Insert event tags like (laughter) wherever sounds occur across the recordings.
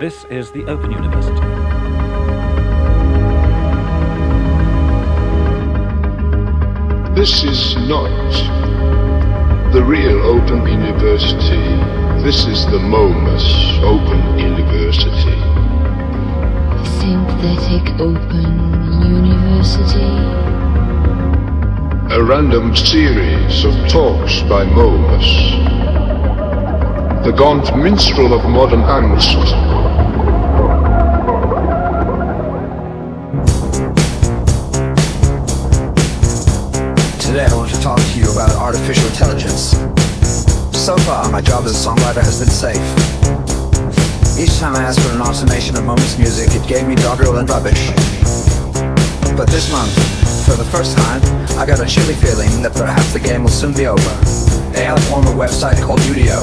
This is the Open University. This is not the real Open University. This is the Momus Open University. Synthetic Open University. A random series of talks by Momus. The gaunt minstrel of modern angst. Far, my job as a songwriter has been safe. Each time I asked for an automation of Momus music, it gave me doggerel and rubbish. But this month, for the first time, I got a chilly feeling that perhaps the game will soon be over. They had a former website called Udio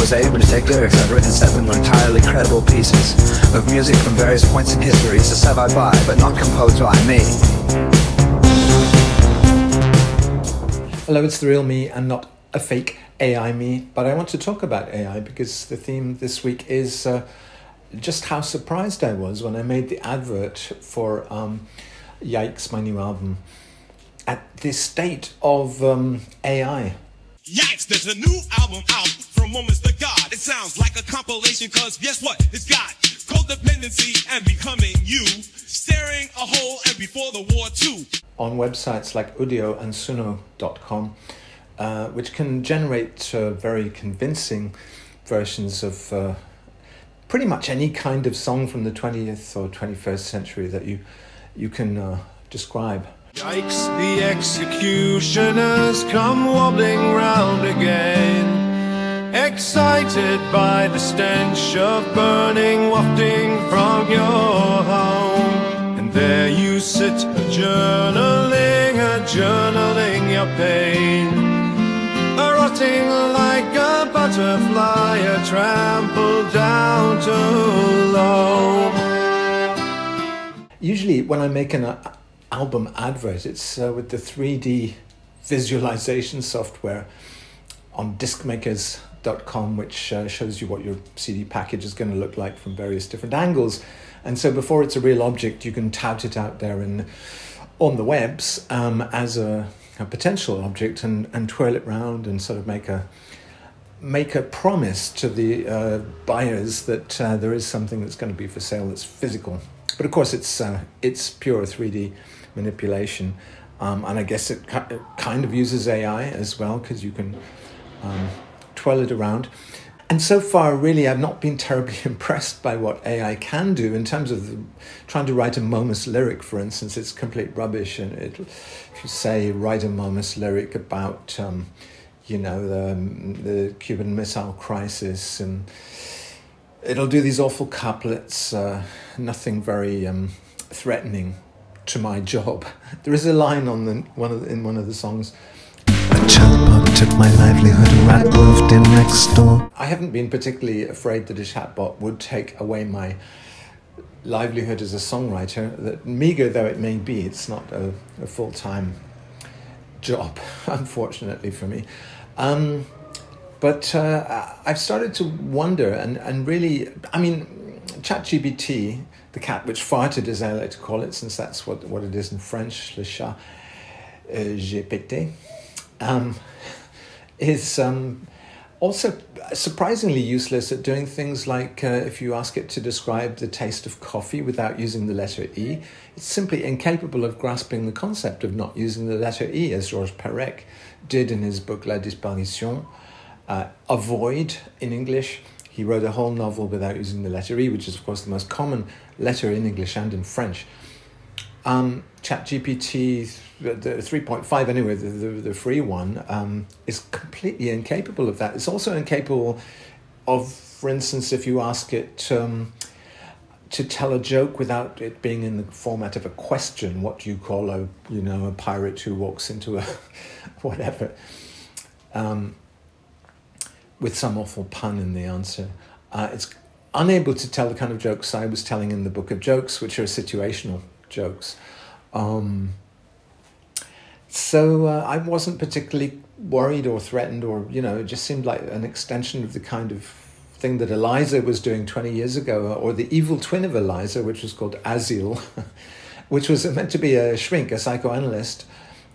was able to take lyrics I'd written set them entirely credible pieces of music from various points in history to survive by, but not composed by me. Hello, it's the real me and not a fake AI me. But I want to talk about AI because the theme this week is uh, just how surprised I was when I made the advert for um, Yikes, my new album, at the state of um, AI. Yikes, there's a new album out from Moments to God. It sounds like a compilation, cause guess what? It's got codependency and becoming you, staring a hole and before the war too. on websites like Udio and Suno.com, uh, which can generate uh, very convincing versions of uh, pretty much any kind of song from the 20th or 21st century that you, you can uh, describe. Yikes, the executioners come wobbling round again. Excited by the stench of burning wafting from your home. And there you sit, journaling, journaling your pain. A rotting like a butterfly, down too low. Usually, when I make an uh, album advert, it's uh, with the 3D visualization software on discmakers.com, which uh, shows you what your CD package is going to look like from various different angles. And so, before it's a real object, you can tout it out there in, on the webs um, as a, a potential object and, and twirl it round and sort of make a make a promise to the uh, buyers that uh, there is something that's going to be for sale that's physical. But of course, it's uh, it's pure three D manipulation, um, and I guess it, it kind of uses AI as well because you can um, twirl it around. And so far, really, I've not been terribly (laughs) impressed by what AI can do in terms of the, trying to write a Momus lyric, for instance. It's complete rubbish, and it, if you say write a Momus lyric about, um, you know, the the Cuban Missile Crisis, and it'll do these awful couplets, uh, nothing very um, threatening to my (laughs) job. There is a line on the one of the, in one of the songs. Took my livelihood, a rat moved in next door. I haven't been particularly afraid that a chatbot would take away my livelihood as a songwriter. That meager though it may be, it's not a, a full time job, (laughs) unfortunately for me. Um, but uh, I've started to wonder and, and really, I mean, ChatGPT, the cat which farted, as I like to call it, since that's what, what it is in French, le chat uh, GPT, um, is um, also surprisingly useless at doing things like uh, if you ask it to describe the taste of coffee without using the letter E, it's simply incapable of grasping the concept of not using the letter E, as Georges Perec did in his book La Disparition. Uh, A Void in English. He wrote a whole novel without using the letter E, which is, of course, the most common letter in English and in French. Um, ChatGPT, the the 3.5 anyway, the, the, the free one, um, is completely incapable of that. It's also incapable of, for instance, if you ask it um, to tell a joke without it being in the format of a question, what do you call a, you know, a pirate who walks into a (laughs) whatever, um, with some awful pun in the answer. Uh, it's unable to tell the kind of jokes I was telling in the book of jokes, which are situational jokes. Um, so uh, I wasn't particularly worried or threatened, or you know, it just seemed like an extension of the kind of thing that Eliza was doing 20 years ago, or the evil twin of Eliza, which was called Azil, (laughs) which was meant to be a shrink, a psychoanalyst.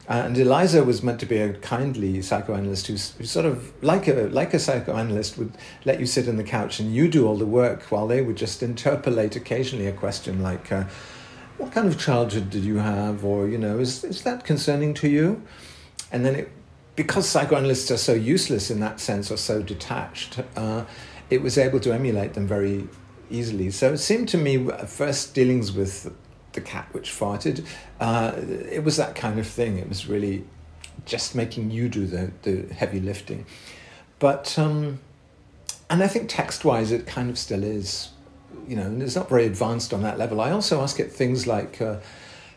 And Eliza was meant to be a kindly psychoanalyst who's, who's sort of like a like a psychoanalyst would let you sit on the couch and you do all the work while they would just interpolate occasionally a question like, uh, "What kind of childhood did you have?" or you know, "Is is that concerning to you?" And then it, because psychoanalysts are so useless in that sense or so detached, uh, it was able to emulate them very easily. So it seemed to me first dealings with the cat which farted. Uh, it was that kind of thing. It was really just making you do the, the heavy lifting. But, um, and I think text wise, it kind of still is, you know, and it's not very advanced on that level. I also ask it things like, uh,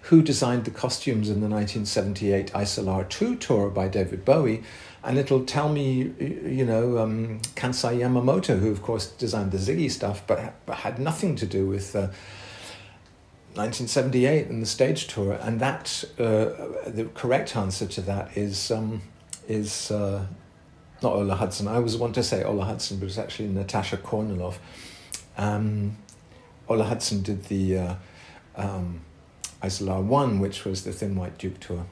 who designed the costumes in the 1978 Isolar 2 tour by David Bowie? And it'll tell me, you know, um, Kansai Yamamoto, who of course designed the Ziggy stuff, but, but had nothing to do with uh, 1978 and the stage tour, and that uh, the correct answer to that is um, is uh, not Ola Hudson. I was want to say Ola Hudson, but it's actually Natasha Korniloff. Um, Ola Hudson did the uh, um, Isolar One, which was the Thin White Duke tour.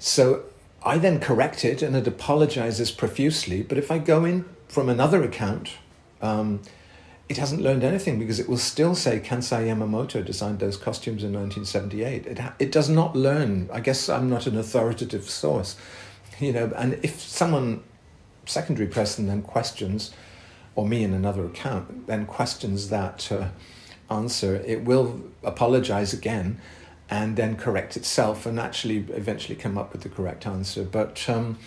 So I then correct it, and it apologizes profusely. But if I go in from another account. Um, it hasn't learned anything because it will still say Kansai Yamamoto designed those costumes in 1978. It, it does not learn. I guess I'm not an authoritative source, you know. And if someone, secondary person, then questions, or me in another account, then questions that uh, answer, it will apologize again and then correct itself and actually eventually come up with the correct answer. But um,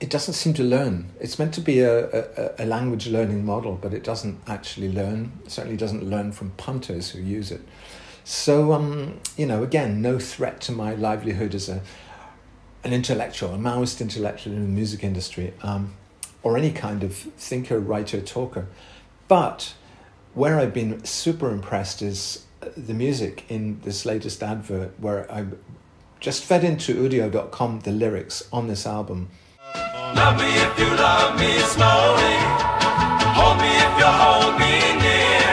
it doesn't seem to learn. It's meant to be a, a, a, language learning model, but it doesn't actually learn. It certainly doesn't learn from punters who use it. So, um, you know, again, no threat to my livelihood as a an intellectual, a Maoist intellectual in the music industry, um, or any kind of thinker, writer, talker. But where I've been super impressed is uh, the music in this latest advert, where I just fed into udio.com the lyrics on this album Love me if you love me slowly. Hold me if you hold me near.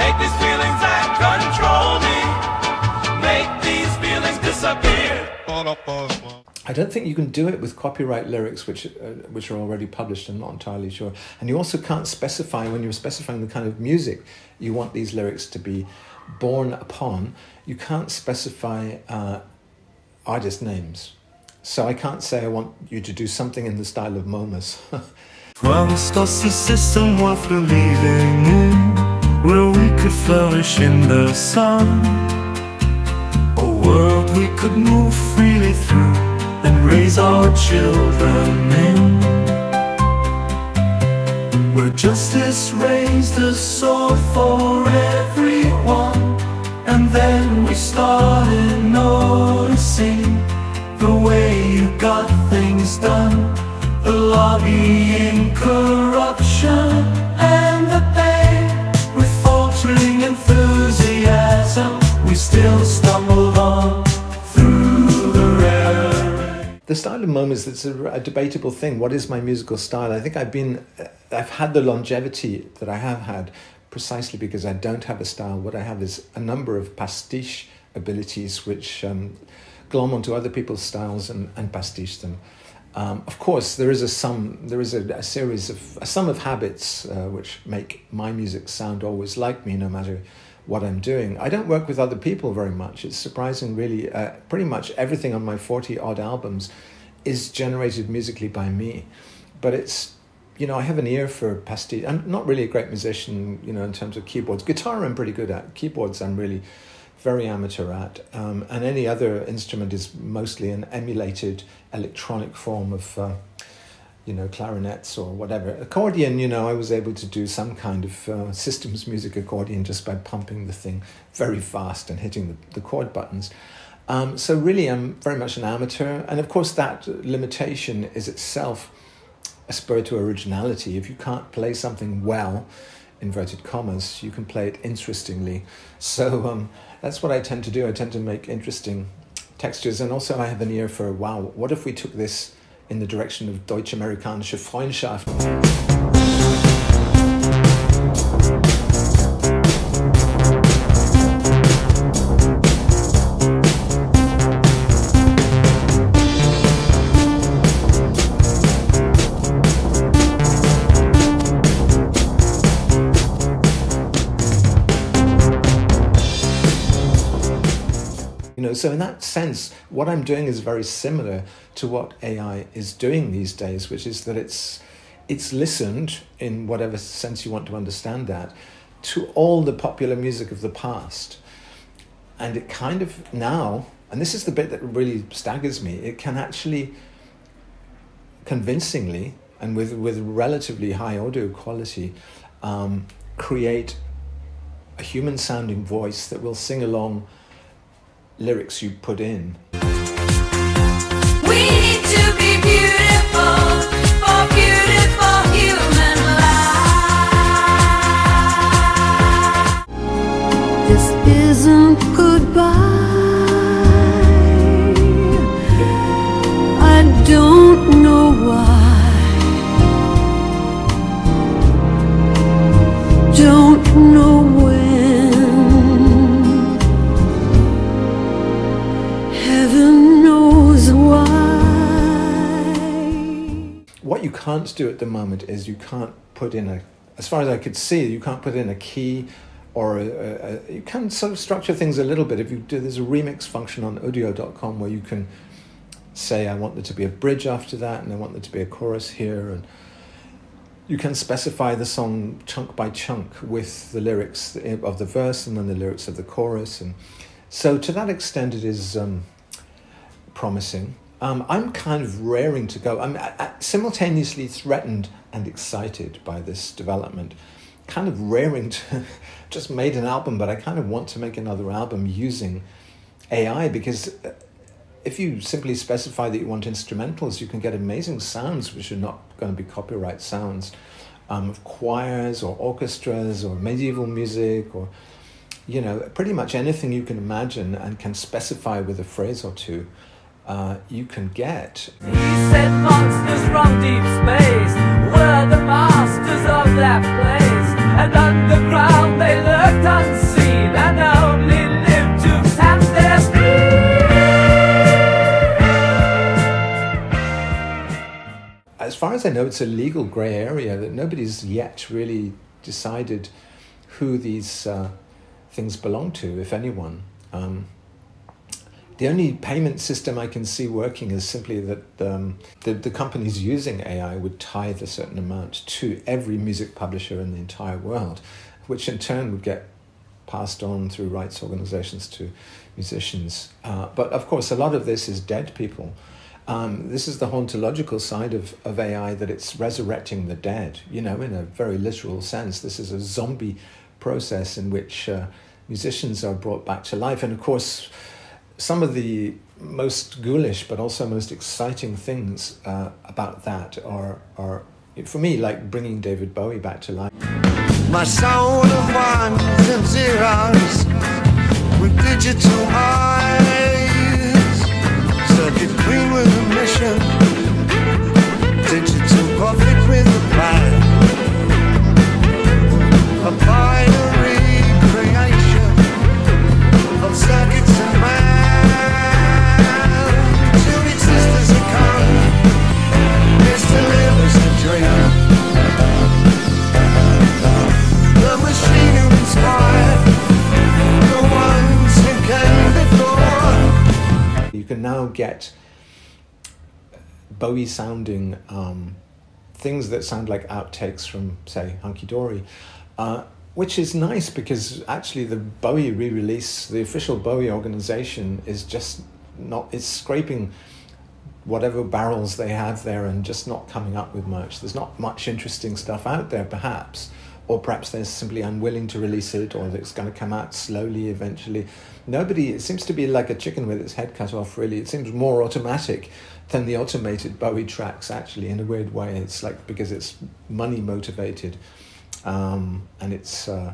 Take these feelings and control me. Make these feelings disappear. I don't think you can do it with copyright lyrics, which uh, which are already published. I'm not entirely sure. And you also can't specify when you're specifying the kind of music you want these lyrics to be born upon. You can't specify uh, artist names. So I can't say I want you to do something in the style of Momus. (laughs) Where we could flourish in the sun A world we could move freely through And raise our children in. Where justice raised a sword for everyone And then we started noticing the way you got things done. The lobbying, corruption, and the pain With faltering enthusiasm We still stumbled The style of Momus, it's a, a debatable thing. What is my musical style? I think I've been, I've had the longevity that I have had precisely because I don't have a style. What I have is a number of pastiche abilities which um, glom onto other people's styles and, and pastiche them. Um, of course, there is a sum, there is a, a series of a sum of habits uh, which make my music sound always like me, no matter what I'm doing. I don't work with other people very much. It's surprising, really. Uh, pretty much everything on my forty odd albums is generated musically by me, but it's you know I have an ear for pastiche. I'm not really a great musician, you know, in terms of keyboards. Guitar I'm pretty good at. Keyboards I'm really very amateur at, um, and any other instrument is mostly an emulated electronic form of, uh, you know, clarinets or whatever. Accordion, you know, I was able to do some kind of uh, systems music accordion just by pumping the thing very fast and hitting the, the chord buttons. Um, so really, I'm very much an amateur, and of course, that limitation is itself a spur to originality. If you can't play something well, inverted commas, you can play it interestingly. So um, that's what I tend to do. I tend to make interesting textures, and also I have an ear for wow, what if we took this in the direction of Deutsch-Amerikanische Freundschaft? So in that sense, what I'm doing is very similar to what AI is doing these days, which is that it's it's listened in whatever sense you want to understand that to all the popular music of the past, and it kind of now, and this is the bit that really staggers me, it can actually convincingly and with with relatively high audio quality um, create a human sounding voice that will sing along lyrics you put in. We need to be beautiful for beautiful can't do at the moment is you can't put in a, as far as I could see, you can't put in a key or a, a, a- you can sort of structure things a little bit. If you do, there's a remix function on udio.com where you can say, I want there to be a bridge after that and I want there to be a chorus here. And you can specify the song chunk by chunk with the lyrics of the verse and then the lyrics of the chorus. And so to that extent, it is um, promising. Um, I'm kind of raring to go. I'm uh, simultaneously threatened and excited by this development. Kind of raring to (laughs) just made an album, but I kind of want to make another album using AI because uh, if you simply specify that you want instrumentals, you can get amazing sounds which are not going to be copyright sounds um, of choirs or orchestras or medieval music or you know pretty much anything you can imagine and can specify with a phrase or two. Uh, you can get He said monsters from deep space were the masters of that place. And underground they lurked unseen and only lived to tap their as far as I know, it's a legal grey area that nobody's yet really decided who these uh, things belong to, if anyone. Um, the only payment system I can see working is simply that um, the, the companies using AI would tithe a certain amount to every music publisher in the entire world, which in turn would get passed on through rights organizations to musicians. Uh, but of course, a lot of this is dead people. Um, this is the hauntological side of, of AI that it's resurrecting the dead, you know, in a very literal sense. This is a zombie process in which uh, musicians are brought back to life. And of course, some of the most ghoulish but also most exciting things uh, about that are, are, for me, like bringing David Bowie back to life. My of ones and zeros with digital eyes. Circuit queen with a mission. Bowie sounding um, things that sound like outtakes from, say, Hunky Dory, uh, which is nice because actually the Bowie re release, the official Bowie organization, is just not, it's scraping whatever barrels they have there and just not coming up with much. There's not much interesting stuff out there, perhaps. Or perhaps they're simply unwilling to release it, or it's going to come out slowly eventually. Nobody, it seems to be like a chicken with its head cut off, really. It seems more automatic than the automated Bowie tracks, actually, in a weird way. It's like because it's money motivated um, and it's, uh,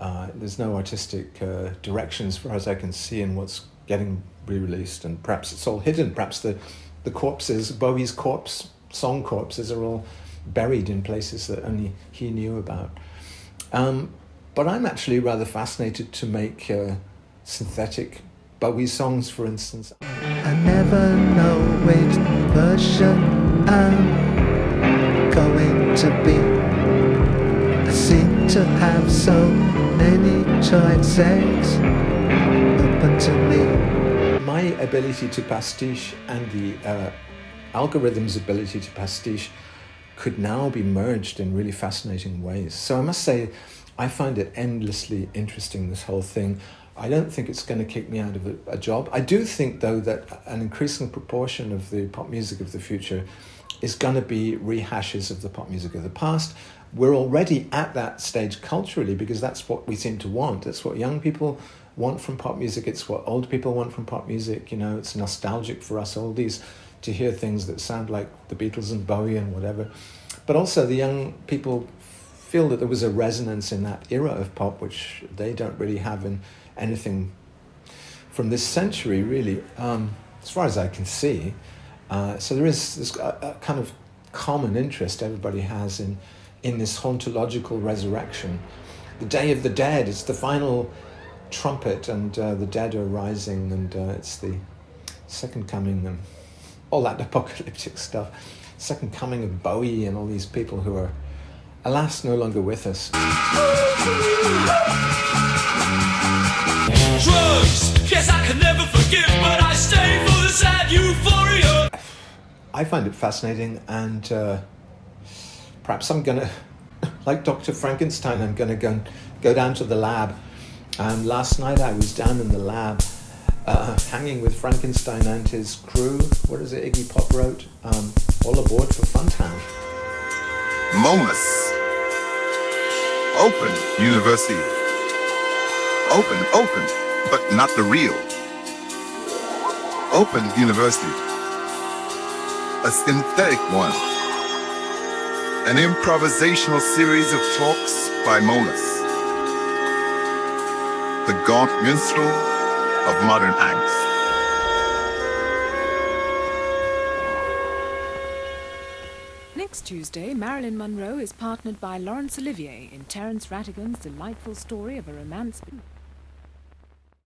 uh, there's no artistic uh, direction as far as I can see in what's getting re-released, and perhaps it's all hidden. Perhaps the the corpses, Bowie's corpse, song corpses, are all buried in places that only he knew about. Um, but I'm actually rather fascinated to make uh, synthetic Bowie songs, for instance. I never know which version I'm going to be. I seem to have so many choices. Happened to me. My ability to pastiche and the uh, algorithm's ability to pastiche could now be merged in really fascinating ways. So I must say, I find it endlessly interesting, this whole thing. I don't think it's going to kick me out of a, a, job. I do think, though, that an increasing proportion of the pop music of the future is going to be rehashes of the pop music of the past. We're already at that stage culturally because that's what we seem to want. That's what young people want from pop music. It's what old people want from pop music. You know, it's nostalgic for us oldies to hear things that sound like the Beatles and Bowie and whatever. But also, the young people feel that there was a resonance in that era of pop, which they don't really have in anything from this century, really, um, as far as I can see. Uh, so there is this uh, kind of common interest everybody has in in this hauntological resurrection. The Day of the Dead is the final trumpet, and uh, the dead are rising, and uh, it's the second coming, and all that (laughs) apocalyptic stuff. Second coming of Bowie and all these people who are, alas, no longer with us. Drugs, yes, I can never forgive, but I stay for the sad euphoria. I find it fascinating, and uh, perhaps I'm gonna, (laughs) like Dr. Frankenstein, I'm gonna go go down to the lab. And last night I was down in the lab, uh, hanging with Frankenstein and his crew. What is it? Iggy Pop wrote, um, "All aboard for Funtown." Momus. Open University. Open, open, but not the real. Open University. A synthetic one. An improvisational series of talks by Momus. The gaunt minstrel of modern angst. Next Tuesday, Marilyn Monroe is partnered by Laurence Olivier in Terence Rattigan's delightful story of a romance.